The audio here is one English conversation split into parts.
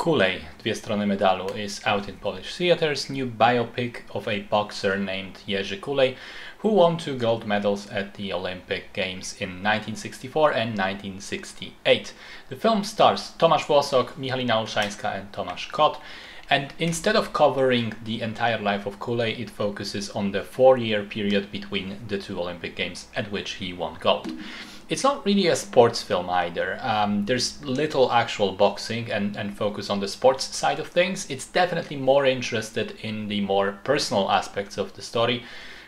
Kulej, Dwie Strony Medalu, is out in Polish theaters, new biopic of a boxer named Jerzy Kulej, who won two gold medals at the Olympic Games in 1964 and 1968. The film stars Tomasz Włosok, Michalina Olszańska and Tomasz Kot, and instead of covering the entire life of Kulej, it focuses on the four-year period between the two Olympic Games at which he won gold it's not really a sports film either. Um, there's little actual boxing and, and focus on the sports side of things. It's definitely more interested in the more personal aspects of the story.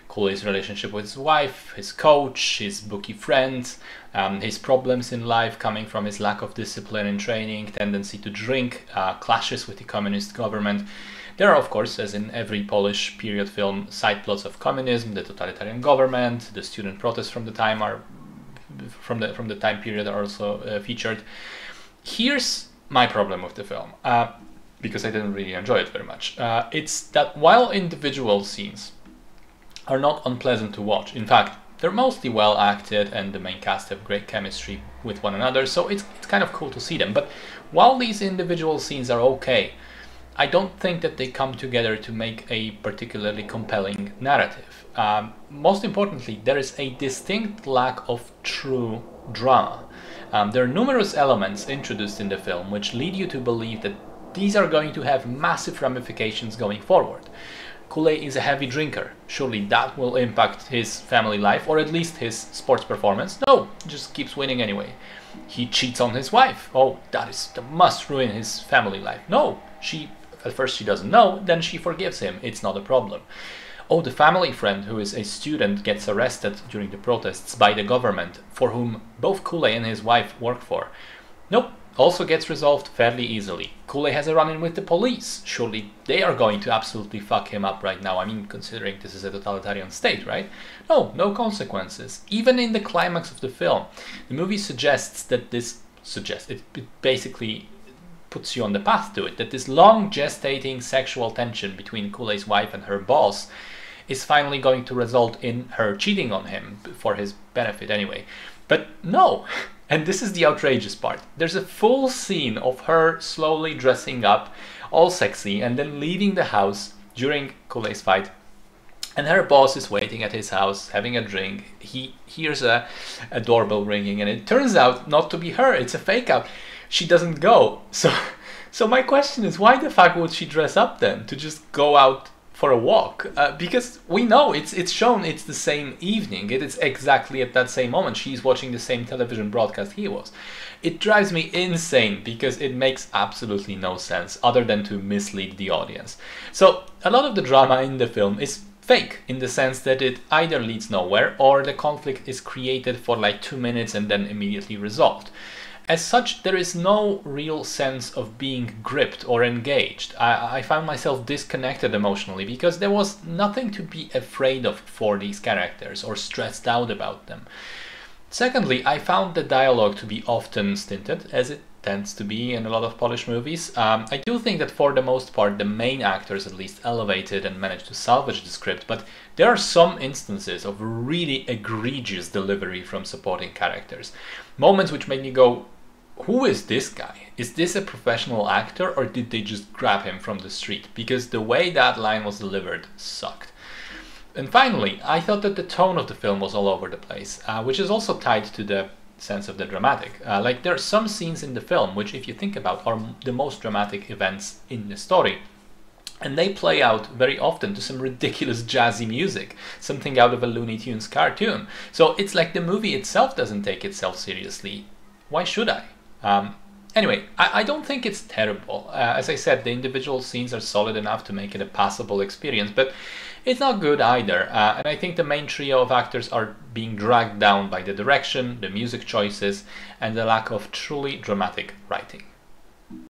Kulej's relationship with his wife, his coach, his bookie friends, um, his problems in life coming from his lack of discipline and training, tendency to drink, uh, clashes with the communist government. There are, of course, as in every Polish period film, side plots of communism, the totalitarian government, the student protests from the time are from the from the time period are also uh, featured. Here's my problem with the film, uh, because I didn't really enjoy it very much. Uh, it's that while individual scenes are not unpleasant to watch, in fact, they're mostly well acted and the main cast have great chemistry with one another, so it's, it's kind of cool to see them. But while these individual scenes are okay, I don't think that they come together to make a particularly compelling narrative. Um, most importantly, there is a distinct lack of true drama. Um, there are numerous elements introduced in the film which lead you to believe that these are going to have massive ramifications going forward. Kulej is a heavy drinker. Surely that will impact his family life or at least his sports performance. No, just keeps winning anyway. He cheats on his wife. Oh, that is that must ruin his family life. No, she at first she doesn't know, then she forgives him. It's not a problem. Oh, the family friend who is a student gets arrested during the protests by the government, for whom both Kulej and his wife work for. Nope, also gets resolved fairly easily. Kulej has a run-in with the police. Surely they are going to absolutely fuck him up right now. I mean, considering this is a totalitarian state, right? No, no consequences. Even in the climax of the film, the movie suggests that this suggests it, it basically puts you on the path to it. That this long gestating sexual tension between Kulej's wife and her boss is finally going to result in her cheating on him for his benefit anyway. But no, and this is the outrageous part. There's a full scene of her slowly dressing up, all sexy, and then leaving the house during Kulej's fight. And her boss is waiting at his house, having a drink. He hears a, a doorbell ringing, and it turns out not to be her, it's a fake out she doesn't go. So, so my question is, why the fuck would she dress up then to just go out for a walk? Uh, because we know it's it's shown it's the same evening. It is exactly at that same moment. She's watching the same television broadcast he was. It drives me insane because it makes absolutely no sense other than to mislead the audience. So a lot of the drama in the film is fake in the sense that it either leads nowhere or the conflict is created for like two minutes and then immediately resolved. As such, there is no real sense of being gripped or engaged. I, I, found myself disconnected emotionally because there was nothing to be afraid of for these characters or stressed out about them. Secondly, I found the dialogue to be often stinted, as it tends to be in a lot of Polish movies. Um, I do think that for the most part the main actors at least elevated and managed to salvage the script, but there are some instances of really egregious delivery from supporting characters. Moments which made me go, who is this guy? Is this a professional actor or did they just grab him from the street? Because the way that line was delivered sucked. And finally, I thought that the tone of the film was all over the place, uh, which is also tied to the sense of the dramatic. Uh, like there are some scenes in the film which, if you think about, are the most dramatic events in the story. And they play out very often to some ridiculous jazzy music, something out of a Looney Tunes cartoon. So it's like the movie itself doesn't take itself seriously. Why should I? Um, anyway, I, I, don't think it's terrible. Uh, as I said, the individual scenes are solid enough to make it a passable experience, but it's not good either. Uh, and I think the main trio of actors are being dragged down by the direction, the music choices, and the lack of truly dramatic writing.